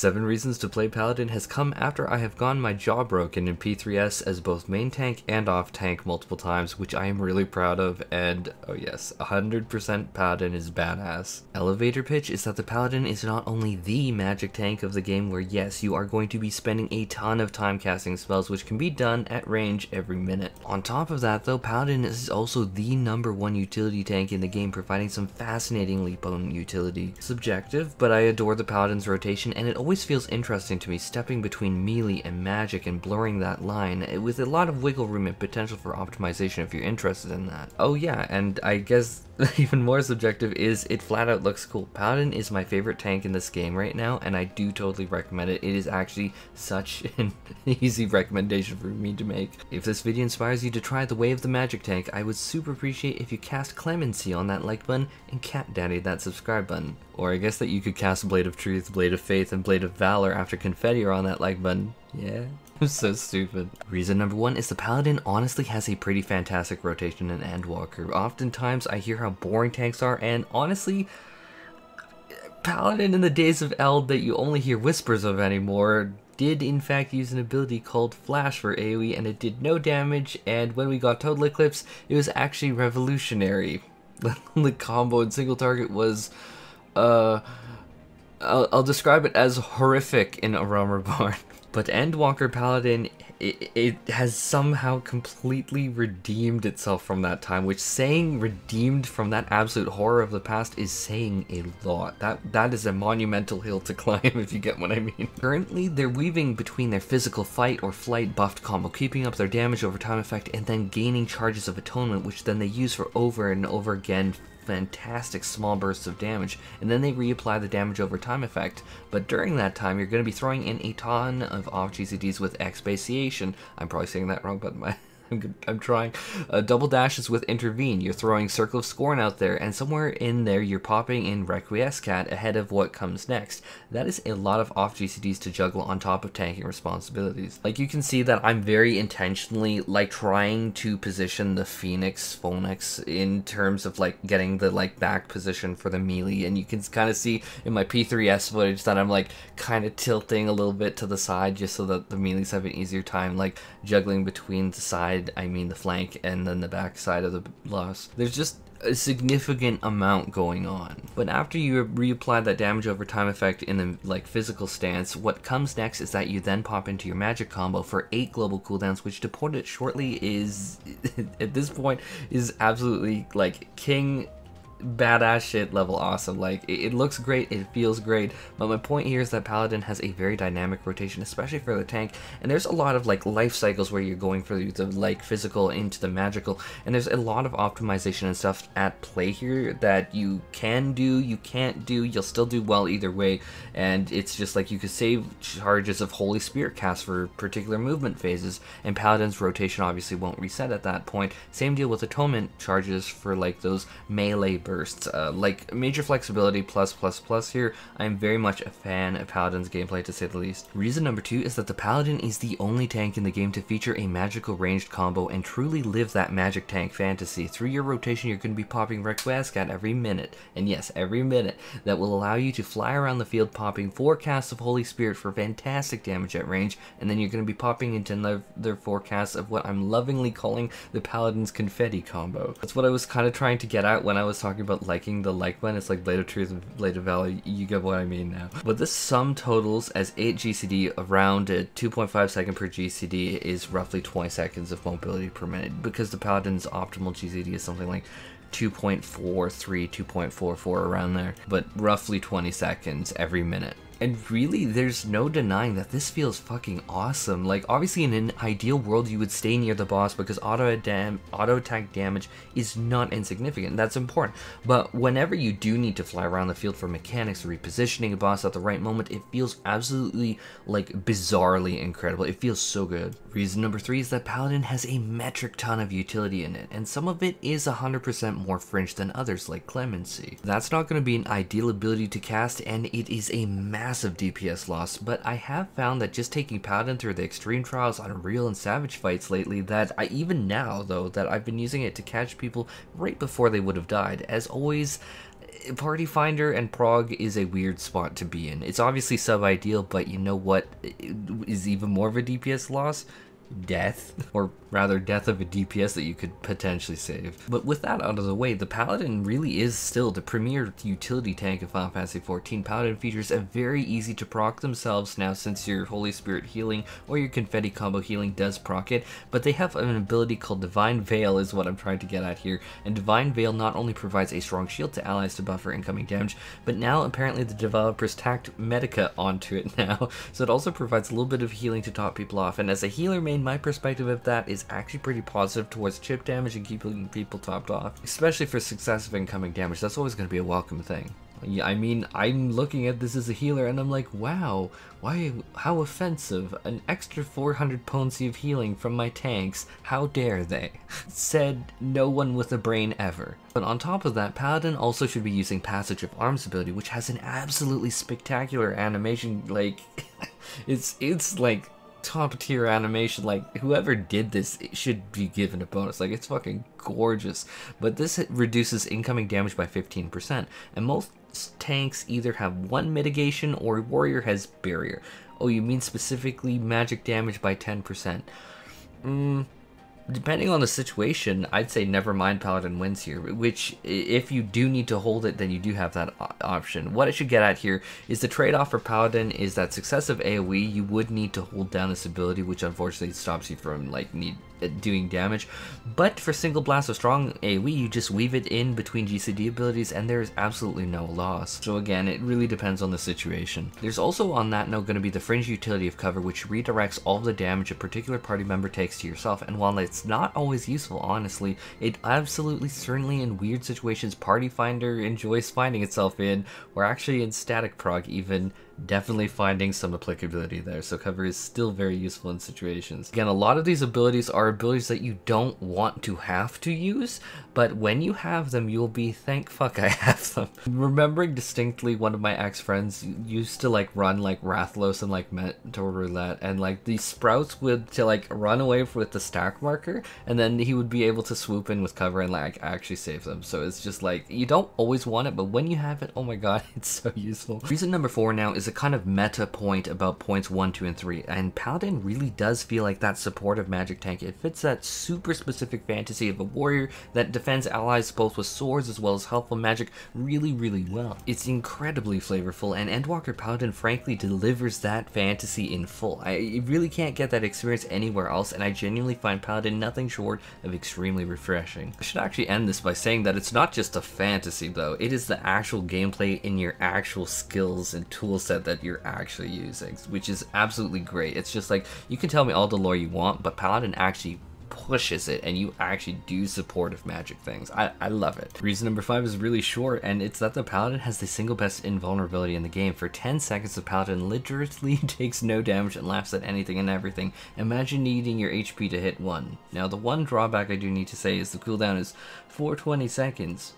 7 Reasons to Play Paladin has come after I have gone my jaw broken in P3S as both main tank and off tank multiple times, which I am really proud of, and oh yes, 100% Paladin is badass. Elevator pitch is that the Paladin is not only the magic tank of the game where yes, you are going to be spending a ton of time casting spells which can be done at range every minute. On top of that though, Paladin is also the number one utility tank in the game providing some fascinatingly potent utility. Subjective, but I adore the Paladin's rotation and it always feels interesting to me stepping between melee and magic and blurring that line eh, with a lot of wiggle room and potential for optimization if you're interested in that. Oh yeah, and I guess even more subjective is it flat out looks cool. Paladin is my favorite tank in this game right now, and I do totally recommend it. It is actually such an easy recommendation for me to make. If this video inspires you to try the way of the magic tank, I would super appreciate if you cast Clemency on that like button and Cat Daddy that subscribe button. Or I guess that you could cast Blade of Truth, Blade of Faith, and Blade of Valor after Confetti are on that like button. Yeah. So stupid. Reason number one is the Paladin honestly has a pretty fantastic rotation in Endwalker. Oftentimes I hear how boring tanks are, and honestly, Paladin in the days of Eld that you only hear whispers of anymore did in fact use an ability called Flash for AoE and it did no damage and when we got Total Eclipse it was actually revolutionary. the combo and single target was uh I'll, I'll describe it as horrific in A Realm Reborn. But Endwalker Paladin, it, it, has somehow completely redeemed itself from that time, which saying redeemed from that absolute horror of the past is saying a lot. That That is a monumental hill to climb, if you get what I mean. Currently, they're weaving between their physical fight or flight buffed combo, keeping up their damage over time effect, and then gaining charges of atonement, which then they use for over and over again fantastic small bursts of damage, and then they reapply the damage over time effect. But during that time, you're going to be throwing in a ton of off GCDs with Expiacion. I'm probably saying that wrong, but my I'm, trying. Uh, double dashes with intervene. You're throwing Circle of Scorn out there, and somewhere in there you're popping in Requiescat ahead of what comes next. That is a lot of off GCDs to juggle on top of tanking responsibilities. Like you can see that I'm very intentionally like trying to position the Phoinix Phoinix in terms of like getting the like back position for the melee, and you can kind of see in my P3S footage that I'm like kind of tilting a little bit to the side just so that the melees have an easier time like juggling between the side side, I mean the flank, and then the back side of the loss. There's just a significant amount going on. But after you reapply that damage over time effect in the like physical stance, what comes next is that you then pop into your magic combo for 8 global cooldowns, which to put it shortly is, at this point, is absolutely like king badass shit level awesome. Like, it, it, looks great, it feels great, but my point here is that Paladin has a very dynamic rotation, especially for the tank, and there's a lot of, like, life cycles where you're going for the, like, physical into the magical, and there's a lot of optimization and stuff at play here that you can do, you can't do, you'll still do well either way, and it's just like you could save charges of Holy Spirit cast for particular movement phases, and Paladin's rotation obviously won't reset at that point. Same deal with Atonement charges for, like, those melee bursts. Uh, like, major flexibility plus plus plus here, I am very much a fan of Paladin's gameplay to say the least. Reason number two is that the Paladin is the only tank in the game to feature a magical ranged combo and truly live that magic tank fantasy. Through your rotation, you're going to be popping Requiescat at every minute, and yes, every minute, that will allow you to fly around the field popping four casts of Holy Spirit for fantastic damage at range, and then you're going to be popping into another four casts of what I'm lovingly calling the Paladin's Confetti combo. That's what I was kind of trying to get at when I was talking talking about liking the like button, it's like Blade of Truth Blade of Valor, you get what I mean now. But this sum totals as 8 GCD around 2.5 second per GCD is roughly 20 seconds of mobility per minute because the Paladin's optimal GCD is something like 2.43, 2.44 around there, but roughly 20 seconds every minute. And really, there's no denying that this feels fucking awesome. Like, obviously in an ideal world, you would stay near the boss because auto, dam auto attack damage is not insignificant. That's important. But whenever you do need to fly around the field for mechanics, repositioning a boss at the right moment, it feels absolutely, like, bizarrely incredible. It feels so good. Reason number three is that Paladin has a metric ton of utility in it, and some of it is 100% more fringe than others, like Clemency. That's not going to be an ideal ability to cast, and it is a massive massive DPS loss, but I have found that just taking Paladin through the extreme trials Unreal and savage fights lately that I even now though that I've been using it to catch people right before they would have died. As always, Party Finder and Prog is a weird spot to be in. It's obviously sub-ideal, but you know what is even more of a DPS loss? Death, or rather death of a DPS that you could potentially save. But with that out of the way, the Paladin really is still the premier utility tank of Final Fantasy XIV. Paladin features a very easy to proc themselves now since your Holy Spirit healing or your Confetti combo healing does proc it, but they have an ability called Divine Veil is what I'm trying to get at here, and Divine Veil not only provides a strong shield to allies to buffer incoming damage, but now apparently the developers tacked Medica onto it now, so it also provides a little bit of healing to top people off, and as a healer main my perspective of that is actually pretty positive towards chip damage and keeping people topped off, especially for successive incoming damage. That's always going to be a welcome thing. I mean, I'm looking at this as a healer and I'm like, wow, why, how offensive. An extra 400 potency of healing from my tanks, how dare they? Said no one with a brain ever. But on top of that, Paladin also should be using Passage of Arms ability, which has an absolutely spectacular animation, like, it's, it's like top tier animation. Like whoever did this should be given a bonus. Like it's fucking gorgeous. But this reduces incoming damage by 15%. And most tanks either have one mitigation or warrior has barrier. Oh, you mean specifically magic damage by 10%. Mm, depending on the situation, I'd say never mind Paladin wins here, which if you do need to hold it, then you do have that option. What it should get at here is the trade-off for Paladin is that successive AoE, you would need to hold down this ability, which unfortunately stops you from like need uh, doing damage. But for Single Blast of Strong AoE, you just weave it in between GCD abilities and there is absolutely no loss. So again, it really depends on the situation. There's also on that note going to be the Fringe utility of cover, which redirects all the damage a particular party member takes to yourself. And while it's not always useful, honestly, it absolutely certainly in weird situations Party Finder enjoys finding itself in, or actually in Static Prog even, definitely finding some applicability there. So cover is still very useful in situations. Again, a lot of these abilities are abilities that you don't want to have to use, but when you have them, you'll be thank fuck I have them. Remembering distinctly one of my ex-friends used to like run like Rathalos and like Mentor Roulette and like these sprouts would to like run away with the stack marker and then he would be able to swoop in with cover and like actually save them. So it's just like, you don't always want it, but when you have it, oh my god, it's so useful. Reason number four now is a kind of meta point about points one, two, and three, and Paladin really does feel like that supportive magic tank. It fits that super specific fantasy of a warrior that defends allies both with swords as well as helpful magic really, really well. It's incredibly flavorful, and Endwalker Paladin frankly delivers that fantasy in full. I really can't get that experience anywhere else, and I genuinely find Paladin nothing short of extremely refreshing. I should actually end this by saying that it's not just a fantasy though, it is the actual gameplay in your actual skills and toolset that you're actually using, which is absolutely great. It's just like, you can tell me all the lore you want, but Paladin actually pushes it and you actually do supportive magic things. I, I love it. Reason number five is really short and it's that the Paladin has the single best invulnerability in the game. For 10 seconds the Paladin literally takes no damage and laughs at anything and everything. Imagine needing your HP to hit one. Now the one drawback I do need to say is the cooldown is 420 seconds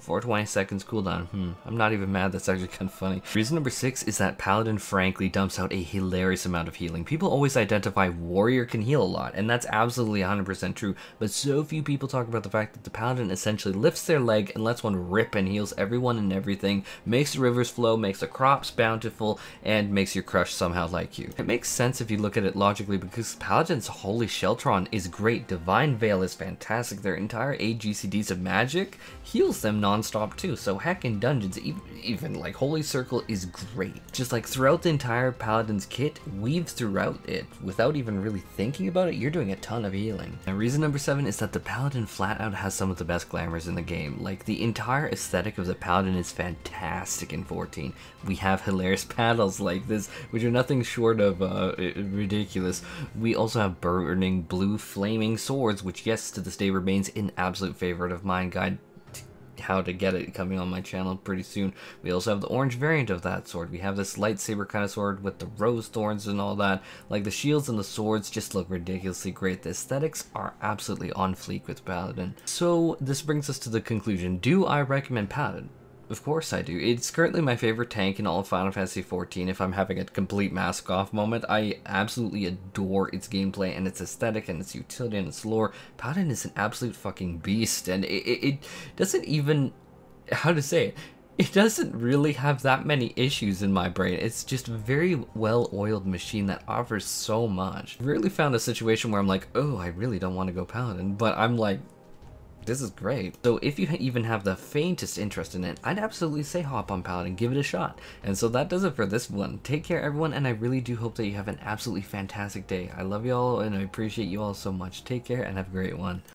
420 seconds cooldown. Hmm, I'm not even mad, that's actually kind of funny. Reason number six is that Paladin frankly dumps out a hilarious amount of healing. People always identify Warrior can heal a lot, and that's absolutely 100% true, but so few people talk about the fact that the Paladin essentially lifts their leg and lets one rip and heals everyone and everything, makes the rivers flow, makes the crops bountiful, and makes your crush somehow like you. It makes sense if you look at it logically because Paladin's Holy Sheltron is great, Divine Veil is fantastic, their entire AGCDs of magic heals them non-stop too. So heck in dungeons, even, even like Holy Circle is great. Just like throughout the entire Paladin's kit, weaves throughout it without even really thinking about it, you're doing a ton of healing. And reason number seven is that the Paladin flat out has some of the best glamours in the game. Like the entire aesthetic of the Paladin is fantastic in 14. We have hilarious paddles like this, which are nothing short of uh, ridiculous. We also have burning blue flaming swords, which yes, to this day remains an absolute favorite of mine. Guide how to get it coming on my channel pretty soon. We also have the orange variant of that sword. We have this lightsaber kind of sword with the rose thorns and all that. Like the shields and the swords just look ridiculously great. The aesthetics are absolutely on fleek with Paladin. So this brings us to the conclusion. Do I recommend Paladin? Of course I do. It's currently my favorite tank in all of Final Fantasy XIV if I'm having a complete mask off moment. I absolutely adore its gameplay and its aesthetic and its utility and its lore. Paladin is an absolute fucking beast and it, it, it doesn't even how to say it, it doesn't really have that many issues in my brain. It's just a very well-oiled machine that offers so much. I've Rarely found a situation where I'm like, oh, I really don't want to go Paladin, but I'm like, this is great. So if you even have the faintest interest in it, I'd absolutely say hop on Paladin, give it a shot. And so that does it for this one. Take care everyone, and I really do hope that you have an absolutely fantastic day. I love you all, and I appreciate you all so much. Take care, and have a great one.